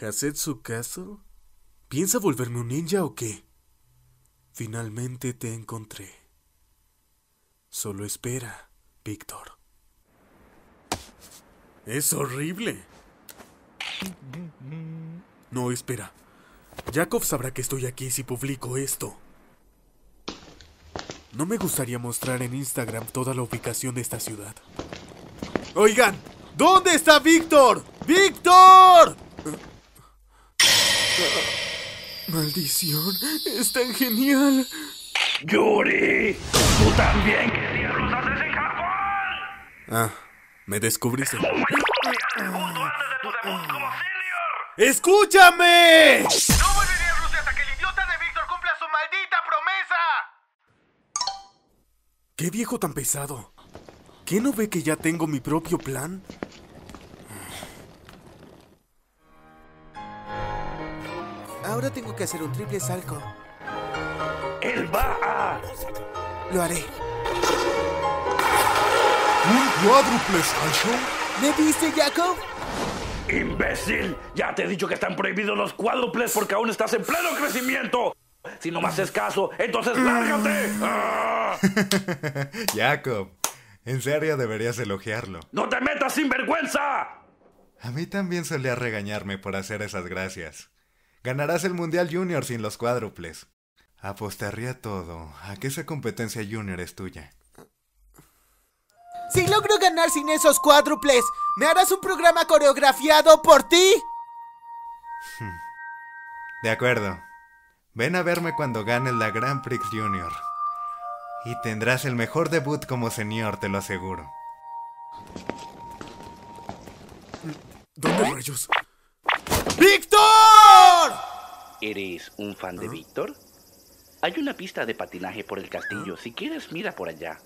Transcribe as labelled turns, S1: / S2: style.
S1: ¿Hasetsu Castle? ¿Piensa volverme un ninja o qué? Finalmente te encontré. Solo espera, Víctor. Es horrible. No, espera. Jacob sabrá que estoy aquí si publico esto. No me gustaría mostrar en Instagram toda la ubicación de esta ciudad. Oigan, ¿dónde está Víctor? ¡Víctor! Maldición, es tan genial.
S2: Yuri, tú también. ¿Qué diablos haces en Japón?
S1: Ah, me descubriste.
S2: Justo antes de tu debut como senior.
S1: ¡Escúchame!
S2: No volveré a Rusia hasta que el idiota de Víctor cumpla su maldita promesa.
S1: ¡Qué viejo tan pesado! ¿Qué no ve que ya tengo mi propio plan?
S3: Ahora tengo que hacer un triple salto.
S2: Él va a.
S3: Lo haré.
S1: ¿Un cuádruple salto?
S3: ¿Me viste, Jacob?
S2: ¡Imbécil! Ya te he dicho que están prohibidos los cuádruples porque aún estás en pleno crecimiento. Si no me haces caso, entonces lárgate. ¡Ah!
S4: Jacob, en serio deberías elogiarlo.
S2: ¡No te metas sin vergüenza!
S4: A mí también solía regañarme por hacer esas gracias. Ganarás el Mundial Junior sin los cuádruples. Apostaría todo a que esa competencia junior es tuya.
S3: Si logro ganar sin esos cuádruples, ¿me harás un programa coreografiado por ti?
S4: De acuerdo. Ven a verme cuando ganes la Grand Prix Junior. Y tendrás el mejor debut como señor, te lo aseguro.
S1: ¿Dónde rayos? ¡Víctor!
S2: ¿Eres un fan de Víctor? Hay una pista de patinaje por el castillo. Si quieres, mira por allá.